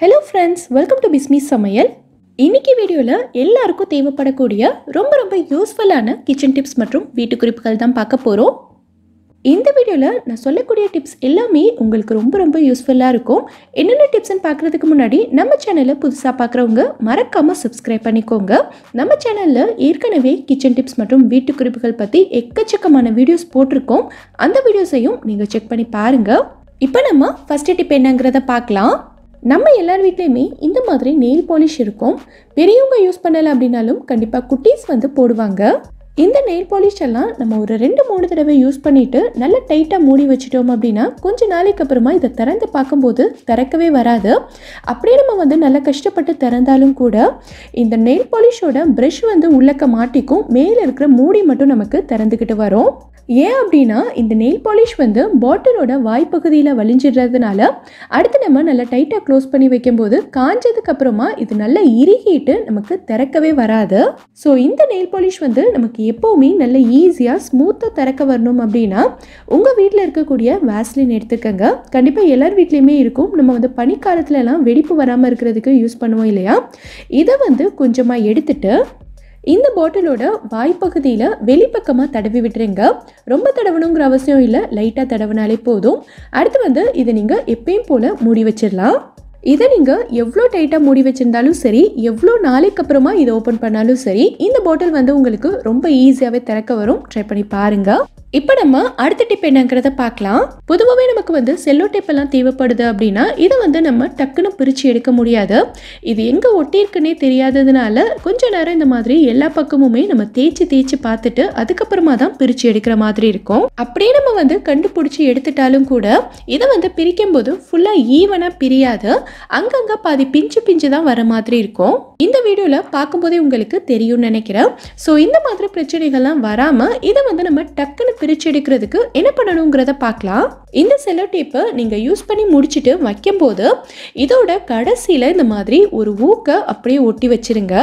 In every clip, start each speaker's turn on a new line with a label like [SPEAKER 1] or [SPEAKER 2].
[SPEAKER 1] Hello friends welcome to Bismi சமையல் இன்னைக்கு வீடியோவில் எல்லாருக்கும் தேவைப்படக்கூடிய ரொம்ப ரொம்ப யூஸ்ஃபுல்லான கிச்சன் டிப்ஸ் மற்றும் வீட்டு குறிப்புகள் தான் பார்க்க போகிறோம் இந்த வீடியோவில் நான் சொல்லக்கூடிய டிப்ஸ் எல்லாமே உங்களுக்கு ரொம்ப ரொம்ப யூஸ்ஃபுல்லாக இருக்கும். என்னென்ன டிப்ஸ்னு பார்க்குறதுக்கு முன்னாடி நம்ம சேனலை புதுசாக பார்க்குறவங்க மறக்காமல் சப்ஸ்கிரைப் பண்ணிக்கோங்க. நம்ம சேனலில் ஏற்கனவே கிச்சன் டிப்ஸ் மற்றும் வீட்டு குறிப்புகள் பற்றி எக்கச்சக்கமான வீடியோஸ் போட்டிருக்கோம். அந்த வீடியோஸையும் நீங்கள் செக் பண்ணி பாருங்கள் இப்போ நம்ம ஃபஸ்ட்டு டிப் என்னங்கிறத பார்க்கலாம். நம்ம எல்லார் வீட்லேயுமே இந்த மாதிரி நெயில் பாலிஷ் இருக்கும். பெரியவங்க யூஸ் பண்ணலை அப்படின்னாலும் கண்டிப்பாக குட்டீஸ் வந்து போடுவாங்க. இந்த நெயில் பாலிஷ் எல்லாம் நம்ம ஒரு ரெண்டு மூணு தடவை யூஸ் பண்ணிட்டு நல்லா டைட்டாக மூடி வச்சிட்டோம் அப்படின்னா கொஞ்ச நாளைக்கு அப்புறமா இதை திறந்து பார்க்கும்போது திறக்கவே வராது. அப்படியே நம்ம வந்து நல்லா கஷ்டப்பட்டு திறந்தாலும் கூட இந்த நெயில் பாலிஷோட ப்ரஷ் வந்து உள்ளக்க மாட்டிக்கும். மேலே இருக்கிற மூடி மட்டும் நமக்கு திறந்துக்கிட்டு வரும். ஏன் அப்படின்னா இந்த நெயில் பாலிஷ் வந்து பாட்டிலோட வாய்ப்பகுதியில் வலிஞ்சிடுறதுனால அடுத்து நம்ம நல்லா டைட்டாக க்ளோஸ் பண்ணி வைக்கும்போது காஞ்சதுக்கு அப்புறமா இது நல்லா இறுகிட்டு நமக்கு திறக்கவே வராது. ஸோ இந்த நெயில் பாலிஷ் வந்து நமக்கு எப்போவுமே நல்ல ஈஸியாக ஸ்மூத்தாக திறக்க வரணும் அப்படின்னா உங்கள் வீட்டில் இருக்கக்கூடிய வேஸ்லின் எடுத்துக்கங்க. கண்டிப்பாக எல்லார் வீட்லேயுமே இருக்கும். நம்ம வந்து பனிக்காலத்துலலாம் வெடிப்பு வராமல் இருக்கிறதுக்கு யூஸ் பண்ணுவோம் இல்லையா? இதை வந்து கொஞ்சமாக எடுத்துட்டு இந்த பாட்டிலோட வாய்ப்பகுதியில் வெளிப்பக்கமாக தடவி விட்டுருங்க. ரொம்ப தடவணுங்கிற அவசியம் இல்லை. லைட்டாக தடவினாலே போதும். அடுத்து வந்து இதை நீங்கள் எப்பயும் போல் மூடி வச்சிடலாம். இதை நீங்கள் எவ்வளோ டைட்டாக மூடி வச்சுருந்தாலும் சரி எவ்வளோ நாளைக்கு அப்புறமா இதை ஓப்பன் பண்ணாலும் சரி இந்த பாட்டில் வந்து உங்களுக்கு ரொம்ப ஈஸியாகவே திறக்க வரும். ட்ரை பண்ணி பாருங்கள் இப்போ நம்ம அடுத்த டிப் என்னங்கிறத பார்க்கலாம். பொதுவாகவே நமக்கு வந்து செல்லோ டேப் எல்லாம் தேவைப்படுது அப்படின்னா இதை வந்து நம்ம டக்குன்னு பிரித்து எடுக்க முடியாது. இது எங்கே ஒட்டியிருக்குன்னே தெரியாததுனால கொஞ்ச நேரம் இந்த மாதிரி எல்லா பக்கமுமே நம்ம தேய்ச்சி தேய்ச்சி பார்த்துட்டு அதுக்கப்புறமா தான் பிரித்து எடுக்கிற மாதிரி இருக்கும். அப்படியே நம்ம வந்து கண்டுபிடிச்சி எடுத்துட்டாலும் கூட இதை வந்து பிரிக்கும் போது ஃபுல்லாக ஈவனாக பிரியாது. அங்கங்கே பாதி பிஞ்சு பிஞ்சு தான் வர மாதிரி இருக்கும். இந்த வீடியோவில் பார்க்கும்போதே உங்களுக்கு தெரியும்னு நினைக்கிறேன். ஸோ இந்த மாதிரி பிரச்சனைகள்லாம் வராமல் இதை வந்து நம்ம டக்குன்னு பிரித்து எடுக்கிறதுக்கு என்ன பண்ணணுங்கிறத பார்க்கலாம். இந்த செல்லோ டேப்பை நீங்கள் யூஸ் பண்ணி முடிச்சுட்டு வைக்கும்போது இதோட கடைசியில் இந்த மாதிரி ஒரு ஊக்க அப்படியே ஒட்டி வச்சிருங்க.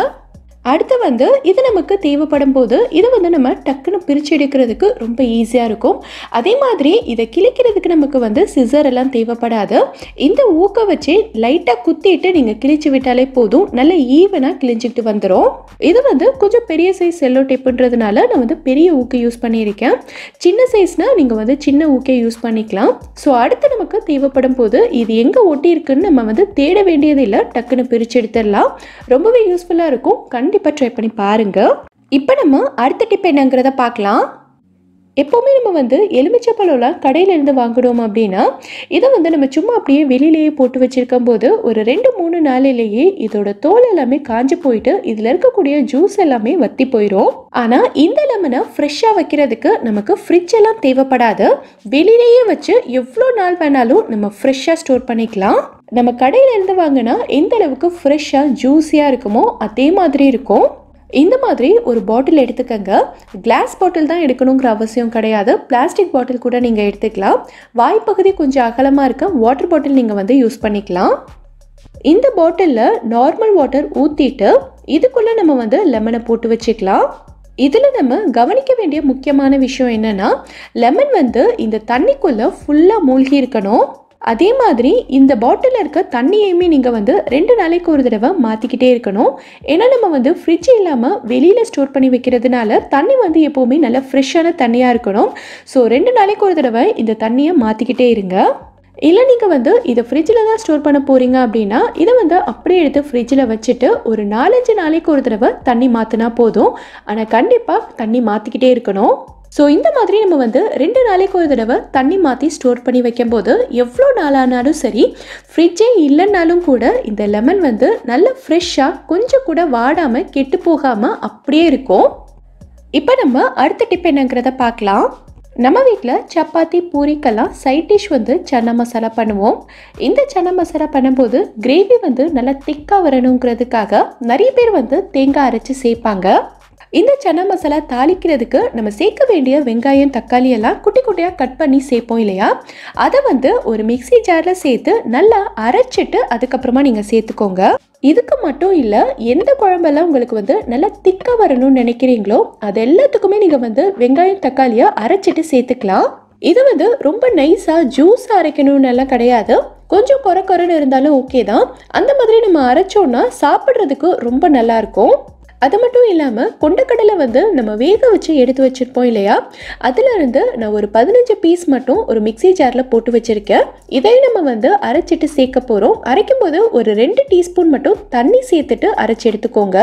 [SPEAKER 1] அடுத்து வந்து இது நமக்கு தேவைப்படும் போது இதை வந்து நம்ம டக்குன்னு பிரித்து எடுக்கிறதுக்கு ரொம்ப ஈஸியாக இருக்கும். அதே மாதிரி இதை கிழிக்கிறதுக்கு நமக்கு வந்து சிசர் எல்லாம் தேவைப்படாது. இந்த ஊக்க வச்சு லைட்டாக குத்திட்டு நீங்கள் கிழிச்சு விட்டாலே போதும். நல்ல ஈவனாக கிழிஞ்சிக்கிட்டு வந்துடும் இது வந்து கொஞ்சம் பெரிய சைஸ் செல்லோ டேப்புன்றதுனால நான் வந்து பெரிய ஊக்கை யூஸ் பண்ணியிருக்கேன். சின்ன சைஸ்னால் நீங்கள் வந்து சின்ன ஊக்கை யூஸ் பண்ணிக்கலாம். ஸோ அடுத்து நமக்கு தேவைப்படும் போது இது எங்கே ஒட்டியிருக்குன்னு நம்ம வந்து தேட வேண்டியதில்லை. டக்குன்னு பிரித்து எடுத்துடலாம். ரொம்பவே யூஸ்ஃபுல்லாக இருக்கும். கண்டிப்பாக ட்ரை பண்ணி பாருங்கள் இப்போ நம்ம அடுத்த டிப் என்னங்கிறத பார்க்கலாம். எப்போவுமே நம்ம வந்து எலுமிச்சப்பழம்லாம் கடையிலேருந்து வாங்கினோம் அப்படின்னா இதை வந்து நம்ம சும்மா அப்படியே வெளியிலேயே போட்டு வச்சுருக்கும் போது ஒரு ரெண்டு மூணு நாளிலேயே இதோட தோல் எல்லாமே காஞ்சி போயிட்டு இதில் இருக்கக்கூடிய ஜூஸ் எல்லாமே வத்தி போயிடும் ஆனால் இந்த லெமனை ஃப்ரெஷ்ஷாக வைக்கிறதுக்கு நமக்கு ஃப்ரிட்ஜ் எல்லாம் தேவைப்படாது. வெளியிலேயே வச்சு எவ்வளோ நாள் வேணாலும் நம்ம ஃப்ரெஷ்ஷாக ஸ்டோர் பண்ணிக்கலாம். நம்ம கடையிலேருந்து வாங்கினா எந்த அளவுக்கு ஃப்ரெஷ்ஷாக ஜூஸியாக இருக்குமோ அதே மாதிரி இருக்கும். இந்த மாதிரி ஒரு பாட்டில் எடுத்துக்கங்க. கிளாஸ் பாட்டில் தான் எடுக்கணுங்கிற அவசியம் கிடையாது. பிளாஸ்டிக் பாட்டில் கூட நீங்கள் எடுத்துக்கலாம். வாய்ப்பகுதி கொஞ்சம் அகலமாக இருக்க வாட்டர் பாட்டில் நீங்கள் வந்து யூஸ் பண்ணிக்கலாம். இந்த பாட்டிலில் நார்மல் வாட்டர் ஊற்றிட்டு இதுக்குள்ளே நம்ம வந்து லெமனை போட்டு வச்சுக்கலாம். இதில் நம்ம கவனிக்க வேண்டிய முக்கியமான விஷயம் என்னென்னா லெமன் வந்து இந்த தண்ணிக்குள்ளே ஃபுல்லாக மூழ்கி இருக்கணும். அதே மாதிரி இந்த பாட்டிலில் இருக்க தண்ணியையுமே நீங்கள் வந்து ரெண்டு நாளைக்கு ஒரு தடவை மாற்றிக்கிட்டே இருக்கணும். ஏன்னா நம்ம வந்து ஃப்ரிட்ஜ் இல்லாமல் வெளியில் ஸ்டோர் பண்ணி வைக்கிறதுனால தண்ணி வந்து எப்போவுமே நல்ல ஃப்ரெஷ்ஷான தண்ணியாக இருக்கணும். ஸோ ரெண்டு நாளைக்கு ஒரு தடவை இந்த தண்ணியை மாற்றிக்கிட்டே இருங்க. இல்லை நீங்கள் வந்து இதை ஃப்ரிட்ஜில் தான் ஸ்டோர் பண்ண போகிறீங்க அப்படின்னா இதை வந்து அப்படியே எடுத்து ஃப்ரிட்ஜில் வச்சுட்டு ஒரு நாலஞ்சு நாளைக்கு ஒரு தடவை தண்ணி மாற்றினா போதும். ஆனால் கண்டிப்பாக தண்ணி மாற்றிக்கிட்டே இருக்கணும். ஸோ இந்த மாதிரி நம்ம வந்து ரெண்டு நாளைக்கு ஒரு தடவை தண்ணி மாற்றி ஸ்டோர் பண்ணி வைக்கும்போது எவ்வளோ நாளானாலும் சரி ஃப்ரிட்ஜே இல்லைன்னாலும் கூட இந்த லெமன் வந்து நல்ல ஃப்ரெஷ்ஷாக கொஞ்சம் கூட வாடாமல் கெட்டு போகாமல் அப்படியே இருக்கும். இப்போ நம்ம அடுத்த டிப் என்னங்கிறத பார்க்கலாம். நம்ம வீட்டில் சப்பாத்தி பூரிக்கெல்லாம் சைட் டிஷ் வந்து சன்னா மசாலா பண்ணுவோம். இந்த சன்னா மசாலா பண்ணும்போது கிரேவி வந்து நல்லா திக்காக வரணுங்கிறதுக்காக நிறைய பேர் வந்து தேங்காய் அரைச்சி சேர்ப்பாங்க. இந்த சன்னா மசாலா தாளிக்கிறதுக்கு நம்ம சேர்க்க வேண்டிய வெங்காயம் தக்காளி எல்லாம் குட்டி குட்டியாக கட் பண்ணி சேர்ப்போம் இல்லையா? அதை வந்து ஒரு மிக்சி ஜாரில் சேர்த்து நல்லா அரைச்சிட்டு அதுக்கப்புறமா நீங்கள் சேர்த்துக்கோங்க. இதுக்கு மட்டும் இல்லை எந்த குழம்பெல்லாம் உங்களுக்கு வந்து நல்லா திக்காக வரணும்னு நினைக்கிறீங்களோ அது எல்லாத்துக்குமே நீங்கள் வந்து வெங்காயம் தக்காளியை அரைச்சிட்டு சேர்த்துக்கலாம். இது வந்து ரொம்ப நைஸாக ஜூஸாக அரைக்கணும்னு எல்லாம் கிடையாது. கொஞ்சம் குறை குறைன்னு இருந்தாலும் ஓகே தான். அந்த மாதிரி நம்ம அரைச்சோன்னா சாப்பிட்றதுக்கு ரொம்ப நல்லாயிருக்கும் அது மட்டும் இல்லாமல் கொண்டக்கடலை வந்து நம்ம வேக வச்சு எடுத்து வச்சுருப்போம் இல்லையா? அதிலிருந்து நான் ஒரு பதினஞ்சு பீஸ் மட்டும் ஒரு மிக்ஸி ஜாரில் போட்டு வச்சுருக்கேன். இதையும் நம்ம வந்து அரைச்சிட்டு சேர்க்க போகிறோம் அரைக்கும் போது ஒரு ரெண்டு டீஸ்பூன் மட்டும் தண்ணி சேர்த்துட்டு அரைச்சி எடுத்துக்கோங்க.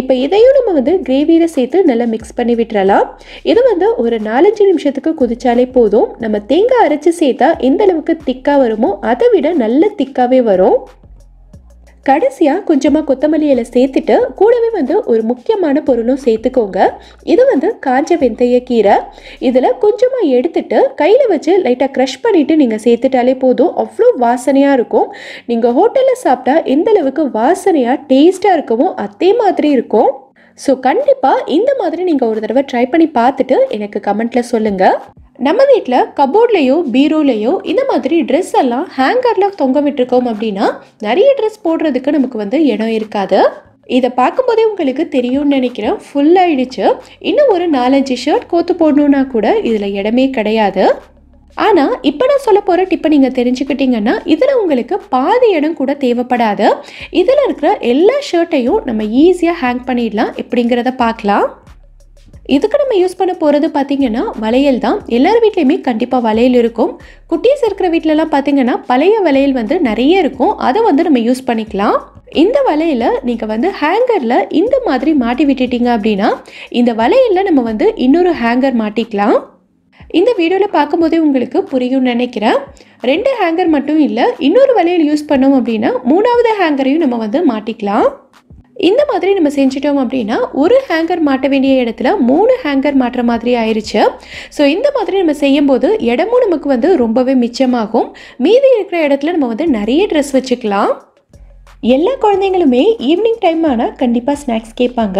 [SPEAKER 1] இப்போ இதையும் நம்ம வந்து கிரேவியில் சேர்த்து நல்லா மிக்ஸ் பண்ணி விட்டுறலாம். இது வந்து ஒரு நாலஞ்சு நிமிஷத்துக்கு குதிச்சாலே போதும். நம்ம தேங்காய் அரைச்சி சேர்த்தா எந்த அளவுக்கு திக்காக வருமோ அதை விட நல்ல திக்காகவே வரும். கடைசியாக கொஞ்சமாக கொத்தமல்லி இலை சேர்த்துட்டு கூடவே வந்து ஒரு முக்கியமான பொருளும் சேர்த்துக்கோங்க. இது வந்து காஞ்ச வெந்தய கீரை. இதில் கொஞ்சமாக எடுத்துட்டு கையில் வச்சு லைட்டாக க்ரஷ் பண்ணிவிட்டு நீங்கள் சேர்த்துட்டாலே போதும். அவ்வளோ வாசனையாக இருக்கும். நீங்கள் ஹோட்டலில் சாப்பிட்டா எந்த அளவுக்கு வாசனையாக டேஸ்ட்டாக இருக்கவோ அதே மாதிரி இருக்கும். ஸோ கண்டிப்பாக இந்த மாதிரி நீங்கள் ஒரு தடவை ட்ரை பண்ணி பார்த்துட்டு எனக்கு கமெண்ட்டில் சொல்லுங்கள் நம்ம வீட்டில் கபோர்ட்லேயோ பீரோலையோ இந்த மாதிரி ட்ரெஸ் எல்லாம் ஹேங்கரில் தொங்க விட்டுருக்கோம் அப்படின்னா நிறைய ட்ரெஸ் போடுறதுக்கு நமக்கு வந்து இடம் இருக்காது. இதை பார்க்கும்போதே உங்களுக்கு தெரியும்னு நினைக்கிறேன். ஃபுல் ஆயிடுச்சு. இன்னும் ஒரு நாலஞ்சு ஷர்ட் கோத்து போடணுன்னா கூட இதில் இடமே கிடையாது. ஆனால் இப்போ நான் சொல்ல போகிற டிப்பை நீங்கள் தெரிஞ்சுக்கிட்டீங்கன்னா இதில் உங்களுக்கு பாதி இடம் கூட தேவைப்படாது. இதில் இருக்கிற எல்லா ஷர்ட்டையும் நம்ம ஈஸியாக ஹேங் பண்ணிடலாம். எப்படிங்கிறத பார்க்கலாம். இதுக்கு நம்ம யூஸ் பண்ண போகிறது பார்த்தீங்கன்னா வளையல் தான். எல்லார் வீட்லேயுமே கண்டிப்பாக வளையல் இருக்கும். குட்டீஸ் இருக்கிற வீட்டிலலாம் பார்த்தீங்கன்னா பழைய வளையல் வந்து நிறைய இருக்கும். அதை வந்து நம்ம யூஸ் பண்ணிக்கலாம். இந்த வளையலை நீங்கள் வந்து ஹேங்கரில் இந்த மாதிரி மாட்டி விட்டுட்டீங்க அப்படின்னா இந்த வளையலில் நம்ம வந்து இன்னொரு ஹேங்கர் மாட்டிக்கலாம். இந்த வீடியோவில் பார்க்கும்போதே உங்களுக்கு புரியும்னு நினைக்கிறேன். ரெண்டு ஹேங்கர் மட்டும் இல்லை இன்னொரு வளையல் யூஸ் பண்ணோம் அப்படின்னா மூணாவது ஹேங்கரையும் நம்ம வந்து மாட்டிக்கலாம். இந்த மாதிரி நம்ம செஞ்சிட்டோம் அப்படின்னா ஒரு ஹேங்கர் மாட்ட வேண்டிய இடத்துல மூணு ஹேங்கர் மாட்டுற மாதிரி ஆயிடுச்சு ஸோ இந்த மாதிரி நம்ம செய்யும்போது இடமும் நமக்கு வந்து ரொம்பவே மிச்சமாகும். மீதி இருக்கிற இடத்துல நம்ம வந்து நிறைய ட்ரெஸ் வச்சுக்கலாம். எல்லா குழந்தைங்களுமே ஈவினிங் டைம் ஆனால் கண்டிப்பாக ஸ்நாக்ஸ் கேட்பாங்க.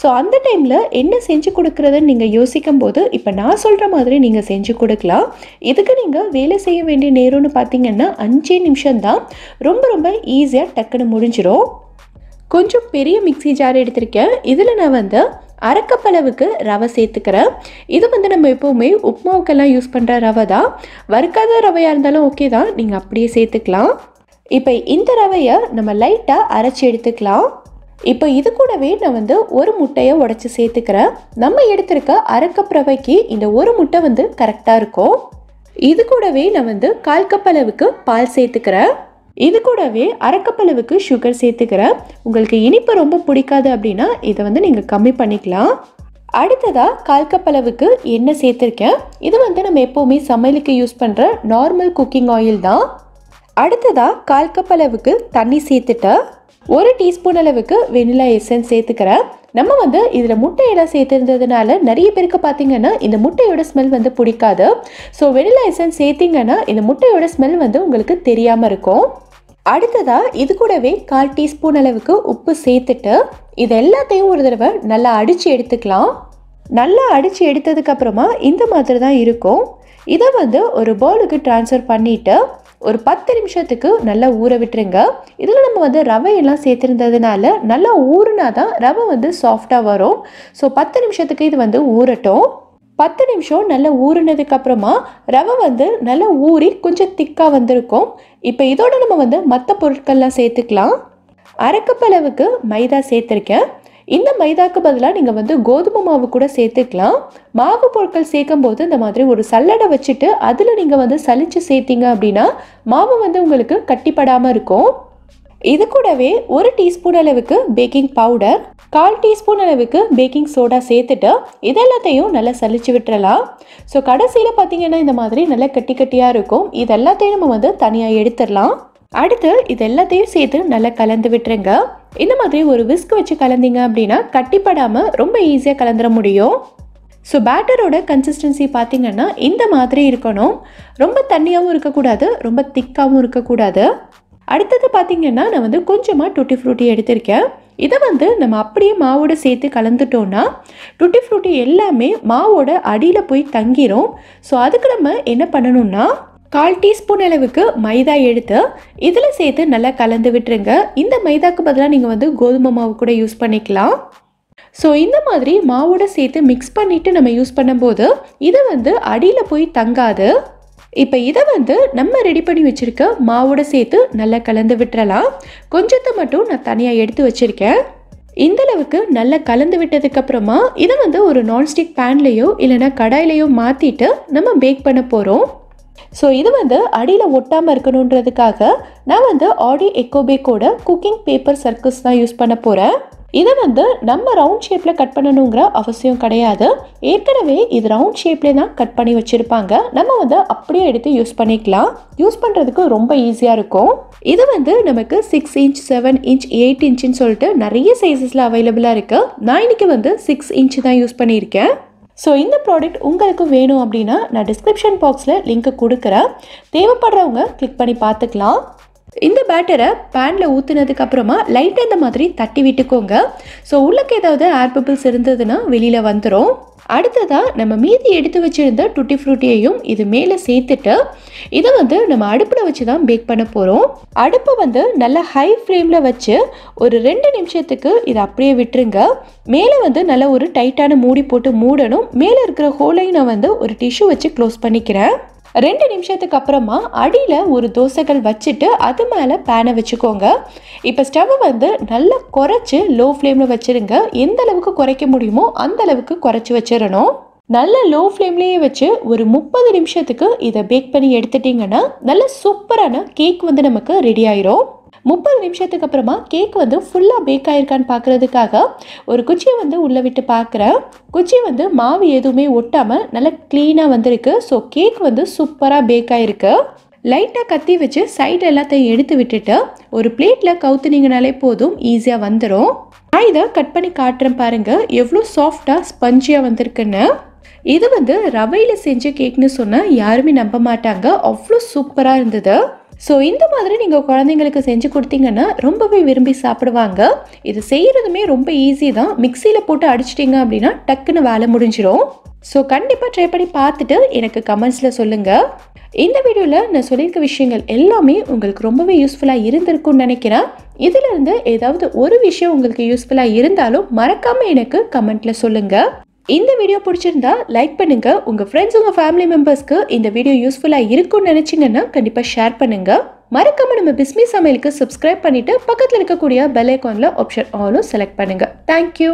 [SPEAKER 1] ஸோ அந்த டைமில் என்ன செஞ்சு கொடுக்குறதுன்னு நீங்கள் யோசிக்கும் போது இப்போ நான் சொல்கிற மாதிரி நீங்கள் செஞ்சு கொடுக்கலாம். இதுக்கு நீங்கள் வேலை செய்ய வேண்டிய நேரம்னு பார்த்தீங்கன்னா அஞ்சே நிமிஷம்தான். ரொம்ப ரொம்ப ஈஸியாக டக்குன்னு முடிஞ்சிடும் கொஞ்சம் பெரிய மிக்ஸி ஜார் எடுத்திருக்கேன். இதில் நான் வந்து அரைக்கப்பளவுக்கு ரவை சேர்த்துக்கிறேன். இது வந்து நம்ம எப்போவுமே உப்மாவுக்கெல்லாம் யூஸ் பண்ணுற ரவை தான். வறுக்காத ரவையாக இருந்தாலும் ஓகே தான். நீங்கள் அப்படியே சேர்த்துக்கலாம். இப்போ இந்த ரவையை நம்ம லைட்டாக அரைச்சி எடுத்துக்கலாம். இப்போ இது கூடவே நான் வந்து ஒரு முட்டையை உடச்சி சேர்த்துக்கிறேன். நம்ம எடுத்திருக்க அரைக்கப் ரவைக்கு இந்த ஒரு முட்டை வந்து கரெக்டாக இருக்கும். இது கூடவே நான் வந்து கால் கப் அளவுக்கு பால் சேர்த்துக்கிறேன். இது கூடவே அரைக்கப்பளவுக்கு சுகர் சேர்த்துக்கிறேன் உங்களுக்கு இனிப்பு ரொம்ப பிடிக்காது அப்படின்னா இதை வந்து நீங்கள் கம்மி பண்ணிக்கலாம். அடுத்ததாக கால் கப்பளவுக்கு எண்ணெய் சேர்த்துருக்கேன். இது வந்து நம்ம எப்போவுமே சமையலுக்கு யூஸ் பண்ணுற நார்மல் குக்கிங் ஆயில் தான். அடுத்ததாக கால் கப்பளவுக்கு தண்ணி சேர்த்துட்டேன். ஒரு டீஸ்பூன் அளவுக்கு வெனிலா எசன்ஸ் சேர்த்துக்கிறேன். நம்ம வந்து இதில் முட்டையெல்லாம் சேர்த்துருந்ததுனால நிறைய பேருக்கு பார்த்தீங்கன்னா இந்த முட்டையோட ஸ்மெல் வந்து பிடிக்காது. ஸோ வெனிலா எசன்ஸ் சேர்த்திங்கன்னா இந்த முட்டையோட ஸ்மெல் வந்து உங்களுக்கு தெரியாமல் இருக்கும். அடுத்ததாக இது கூடவே கால் டீஸ்பூன் அளவுக்கு உப்பு சேர்த்துட்டு இது எல்லாத்தையும் ஒரு தடவை நல்லா அடித்து எடுத்துக்கலாம். நல்லா அடித்து எடுத்ததுக்கப்புறமா இந்த மாதிரி தான் இருக்கும். இதை வந்து ஒரு பவுலுக்கு ட்ரான்ஸ்ஃபர் பண்ணிவிட்டு ஒரு பத்து நிமிஷத்துக்கு நல்லா ஊற விட்டுருங்க. இதில் நம்ம வந்து ரவையெல்லாம் சேர்த்துருந்ததுனால நல்லா ஊறுனா தான் ரவை வந்து சாஃப்டாக வரும். ஸோ பத்து நிமிஷத்துக்கு இது வந்து ஊறட்டும். பத்து நிமிஷம் நல்லா ஊறினதுக்கு அப்புறமா ரவை வந்து நல்லா ஊறி கொஞ்சம் திக்காக வந்திருக்கும். இப்போ இதோட நம்ம வந்து மற்ற பொருட்கள்லாம் சேர்த்துக்கலாம். அரைக்கப்பளவுக்கு மைதா சேர்த்துருக்கேன். இந்த மைதாக்கு பதிலாக நீங்கள் வந்து கோதுமை மாவு கூட சேர்த்துக்கலாம். மாவு பொருட்கள் சேர்க்கும் போது இந்த மாதிரி ஒரு சல்லடை வச்சுட்டு அதில் நீங்கள் வந்து சலிச்சு சேர்த்தீங்க அப்படின்னா மாவு வந்து உங்களுக்கு கட்டிப்படாமல் இருக்கும். இது கூடவே ஒரு டீஸ்பூன் அளவுக்கு பேக்கிங் பவுடர் கால் டீஸ்பூன் அளவுக்கு பேக்கிங் சோடா சேர்த்துட்டு இது எல்லாத்தையும் நல்லா சலிச்சு விட்டுறலாம். ஸோ கடைசியில் பார்த்தீங்கன்னா இந்த மாதிரி நல்லா கட்டி கட்டியாக இருக்கும். இது எல்லாத்தையும் நம்ம வந்து தனியாக எடுத்துடலாம். அடுத்து இது எல்லாத்தையும் சேர்த்து நல்லா கலந்து விட்டுருங்க. இந்த மாதிரி ஒரு விஸ்க் வச்சு கலந்தீங்க அப்படின்னா கட்டிப்படாமல் ரொம்ப ஈஸியாக கலந்துட முடியும். ஸோ பேட்டரோட கன்சிஸ்டன்சி பார்த்தீங்கன்னா இந்த மாதிரி இருக்கணும். ரொம்ப தண்ணியாகவும் இருக்கக்கூடாது ரொம்ப திக்காகவும் இருக்கக்கூடாது. அடுத்தது பார்த்தீங்கன்னா நான் வந்து கொஞ்சமாக டுட்டி ஃப்ரூட்டி எடுத்திருக்கேன். இதை வந்து நம்ம அப்படியே மாவோட சேர்த்து கலந்துட்டோம்னா டுட்டி ஃப்ரூட்டி எல்லாமே மாவோட அடியில் போய் தங்கிரும். ஸோ அதுக்கு நம்ம என்ன பண்ணணும்னா கால் டீஸ்பூன் அளவுக்கு மைதா எடுத்து இதில் சேர்த்து நல்லா கலந்து விட்டுருங்க. இந்த மைதாக்கு பதிலாக நீங்கள் வந்து கோதுமை மாவு கூட யூஸ் பண்ணிக்கலாம். ஸோ இந்த மாதிரி மாவோட சேர்த்து மிக்ஸ் பண்ணிவிட்டு நம்ம யூஸ் பண்ணும்போது இது வந்து அடியில் போய் தங்காது. இப்போ இதை வந்து நம்ம ரெடி பண்ணி வச்சுருக்க மாவோட சேர்த்து நல்லா கலந்து விட்டுறலாம். கொஞ்சத்தை மட்டும் நான் தனியாக எடுத்து வச்சுருக்கேன். இந்த அளவுக்கு நல்லா கலந்து விட்டதுக்கப்புறமா இதை வந்து ஒரு நான்ஸ்டிக் பேன்லேயோ இல்லைன்னா கடாயிலையோ மாற்றிட்டு நம்ம பேக் பண்ண போகிறோம் ஸோ இது வந்து அடியில் ஒட்டாமல் இருக்கணுன்றதுக்காக நான் வந்து ஆடி எக்கோபேக்கோட குக்கிங் பேப்பர் சர்க்கிள்ஸ் தான் யூஸ் பண்ண போகிறேன் இதை வந்து நம்ம ரவுண்ட் ஷேப்பில் கட் பண்ணணுங்கிற அவசியம் கிடையாது. ஏற்கனவே இது ரவுண்ட் ஷேப்லேயே தான் கட் பண்ணி வச்சுருப்பாங்க. நம்ம வந்து அப்படியே எடுத்து யூஸ் பண்ணிக்கலாம். யூஸ் பண்ணுறதுக்கு ரொம்ப ஈஸியாக இருக்கும். இது வந்து நமக்கு six inch seven inch eight இன்ச்சுன்னு சொல்லிட்டு நிறைய சைஸஸில் அவைலபிளாக இருக்குது நான் இன்னைக்கு வந்து சிக்ஸ் இன்ச் தான் யூஸ் பண்ணியிருக்கேன். ஸோ இந்த ப்ராடக்ட் உங்களுக்கு வேணும் அப்படின்னா நான் டிஸ்கிரிப்ஷன் பாக்ஸில் லிங்க் கொடுக்குறேன். தேவைப்படுறவங்க கிளிக் பண்ணி பார்த்துக்கலாம். இந்த பேட்டரை பேனில் ஊற்றுனதுக்கு அப்புறமா லைட்டாக இந்த மாதிரி தட்டி விட்டுக்கோங்க. ஸோ உள்ளக்கு ஏதாவது ஏர் பபிள்ஸ் இருந்ததுன்னா வெளியில் வந்துடும் அடுத்ததாக நம்ம மீதி எடுத்து வச்சுருந்த டுட்டி ஃப்ரூட்டியையும் இது மேலே சேர்த்துட்டு இதை வந்து நம்ம அடுப்பில் வச்சு தான் பேக் பண்ண போகிறோம் அடுப்பை வந்து நல்லா ஹை ஃப்ளேமில் வச்சு ஒரு ரெண்டு நிமிஷத்துக்கு இதை அப்படியே விட்டுருங்க. மேலே வந்து நல்ல ஒரு டைட்டான மூடி போட்டு மூடணும். மேலே இருக்கிற ஹோலையும் நான் வந்து ஒரு டிஷ்யூ வச்சு க்ளோஸ் பண்ணிக்கிறேன். ரெண்டு நிமிஷத்துக்கு அப்புறமா அடியில் ஒரு தோசைகள் வச்சுட்டு அது மேலே பேனை வச்சுக்கோங்க. இப்போ ஸ்டவ்வை வந்து நல்லா குறைச்சி லோ ஃப்ளேமில் வச்சுருங்க. எந்த அளவுக்கு குறைக்க முடியுமோ அந்த அளவுக்கு குறைச்சி வச்சிடணும் நல்ல லோ ஃப்ளேம்லேயே வச்சு ஒரு முப்பது நிமிஷத்துக்கு இதை பேக் பண்ணி எடுத்துட்டிங்கன்னா நல்ல சூப்பரான கேக் வந்து நமக்கு ரெடி ஆயிரும். முப்பது நிமிஷத்துக்கு அப்புறமா கேக் வந்து ஃபுல்லாக பேக் ஆயிருக்கான்னு பார்க்குறதுக்காக ஒரு குச்சியை வந்து உள்ளே விட்டு பார்க்குறேன் குச்சி வந்து மாவு எதுவுமே ஒட்டாமல் நல்லா க்ளீனாக வந்திருக்கு. ஸோ கேக் வந்து சூப்பராக பேக் ஆயிருக்கு. லைட்டாக கத்தி வச்சு சைடு எல்லாத்தையும் எடுத்து விட்டுட்டு ஒரு பிளேட்டில் கவுத்துனீங்கனாலே போதும் ஈஸியாக வந்துடும் நான் இதை கட் பண்ணி காட்டுறேன் பாருங்கள் எவ்வளோ சாஃப்டாக ஸ்பஞ்சியாக வந்திருக்குன்னு. இது வந்து ரவையில் செஞ்ச கேக்னு சொன்னால் யாருமே நம்ப மாட்டாங்க. அவ்வளோ சூப்பராக இருந்தது. ஸோ இந்த மாதிரி நீங்கள் குழந்தைங்களுக்கு செஞ்சு கொடுத்தீங்கன்னா ரொம்பவே விரும்பி சாப்பிடுவாங்க. இது செய்கிறதுமே ரொம்ப ஈஸி தான். மிக்சியில் போட்டு அடிச்சிட்டிங்க அப்படின்னா டக்குன்னு வேலை முடிஞ்சிடும் ஸோ கண்டிப்பாக ட்ரை பண்ணி பார்த்துட்டு எனக்கு கமெண்ட்ஸில் சொல்லுங்கள் இந்த வீடியோவில் நான் சொல்லியிருக்க விஷயங்கள் எல்லாமே உங்களுக்கு ரொம்பவே யூஸ்ஃபுல்லாக இருந்திருக்கும்னு நினைக்கிறேன். இதிலிருந்து ஏதாவது ஒரு விஷயம் உங்களுக்கு யூஸ்ஃபுல்லாக இருந்தாலும் மறக்காமல் எனக்கு கமெண்ட்டில் சொல்லுங்கள் இந்த வீடியோ பிடிச்சிருந்தா லைக் பண்ணுங்க. உங்க ஃப்ரெண்ட்ஸ் உங்க ஃபேமிலி மெம்பர்ஸ்க்கு இந்த வீடியோ யூஸ்ஃபுல்லா இருக்கும்னு நினைச்சீங்கன்னா கண்டிப்பா ஷேர் பண்ணுங்க. மறக்காம நம்ம பிஸ்மி சமையலுக்கு சப்ஸ்கிரைப் பண்ணிட்டு பக்கத்தில் இருக்கக்கூடிய பெல் ஐக்கான்ல ஆப்ஷன் ஆலும் செலக்ட் பண்ணுங்க. Thank you